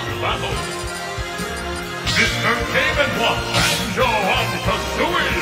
Start battle! Mr. Game Watch and Joe Kasui! Three,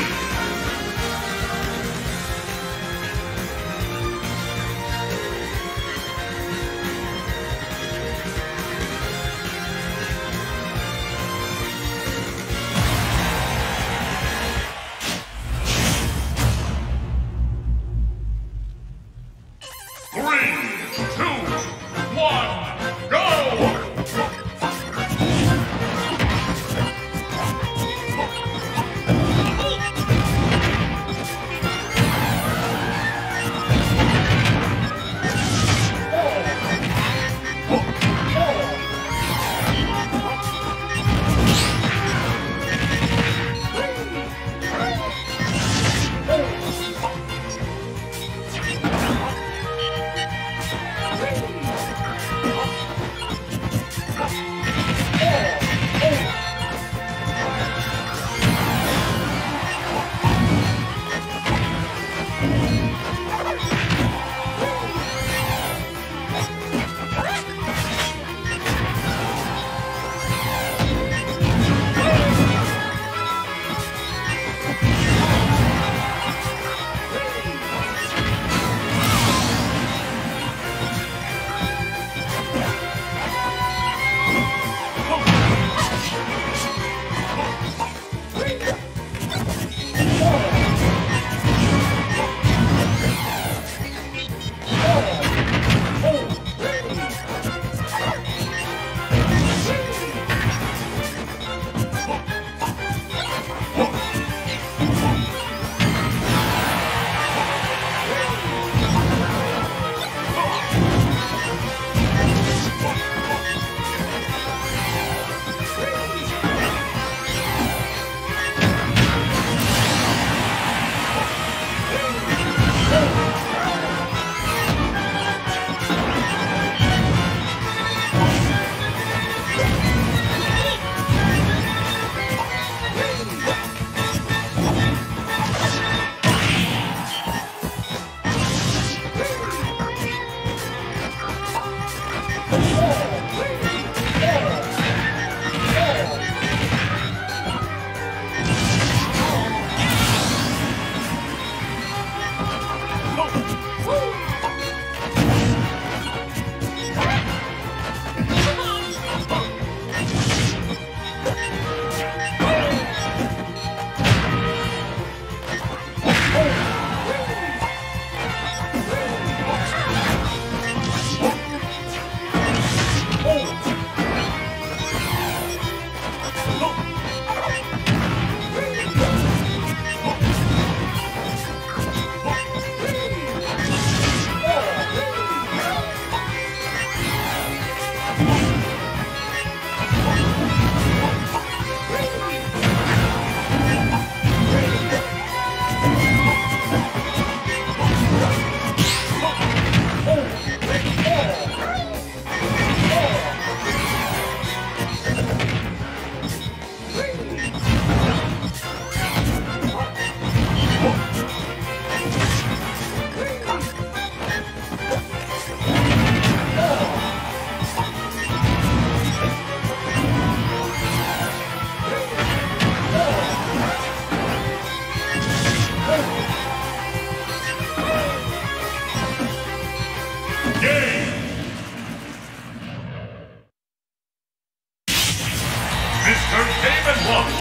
Four, eight.